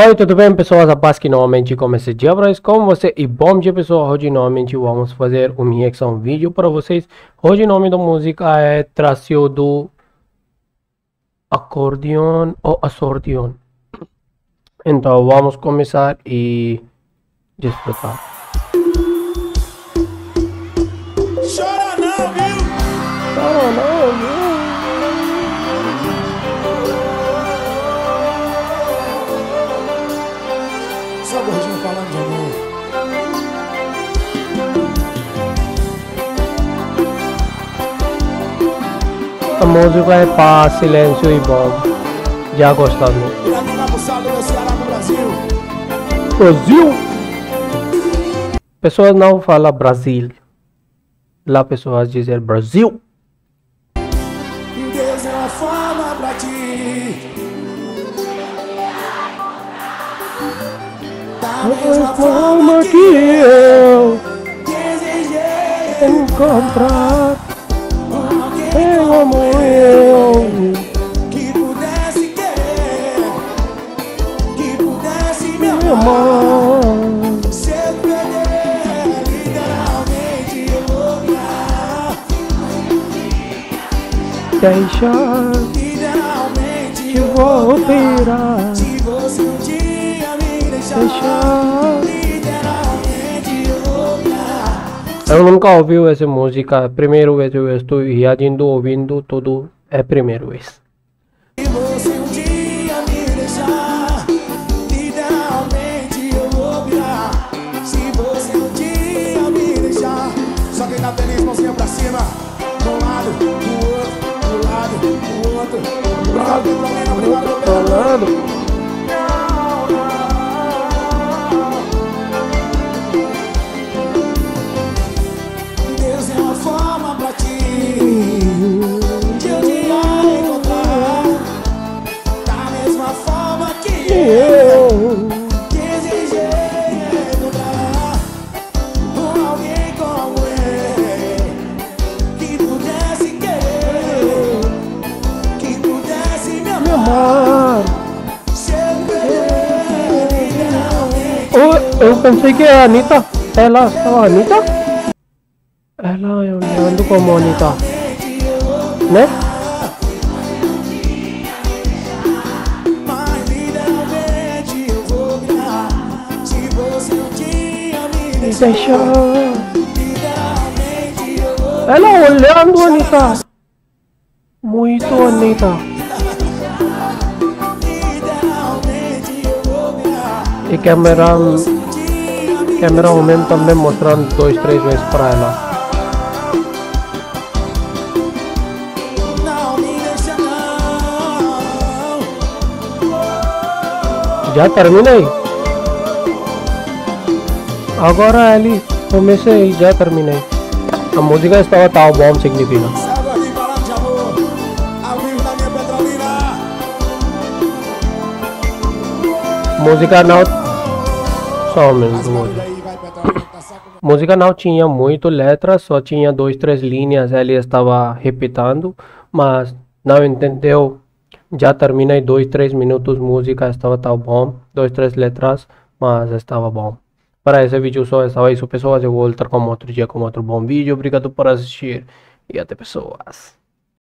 Oi, tudo bem pessoas? A paz que novamente comecei dia para com você e bom dia pessoal, hoje novamente vamos fazer uma reação vídeo para vocês Hoje o nome da música é Tracio do Acordeon ou Assordeon Então vamos começar e desfrutar Chora não, viu? Chora não, viu? Falando de amor. A música é paz, silêncio e bom Já no Brasil. Pessoas não falam Brasil Lá pessoas dizem Brasil Deus é uma forma pra ti. Da mesma forma que eu desejei encontrar como como eu que pudesse querer, que pudesse me amar. Se eu perder, literalmente eu vou ganhar. Deixar Literalmente eu vou virar eu nunca ouvi essa música. Primeira vez eu estou reagindo, ouvindo tudo. É primeira vez. Se você eu pensei que a Anitta, ela estava Anitta? Ela olhando como Anitta, né? Dia me deixar Deixa Literalmente eu vou ela olhando Anitta, muito Anitta. Literalmente eu vou virar E câmera, Um dia me câmera homem também mostrando dois, três vezes para ela. não me deixa não Já terminei. Agora ali, comecei, já terminei. A música estava tão bom, significa. Música não. Só um minuto. Tá Música não tinha muito letra, só tinha dois, três linhas, ele estava repetindo, mas não entendeu. Já terminei dois, três minutos, música estava tão bom, dois, três letras, mas estava bom. Para esse vídeo só estava isso, pessoas. Eu vou voltar com outro dia com outro bom vídeo. Obrigado por assistir e até pessoas.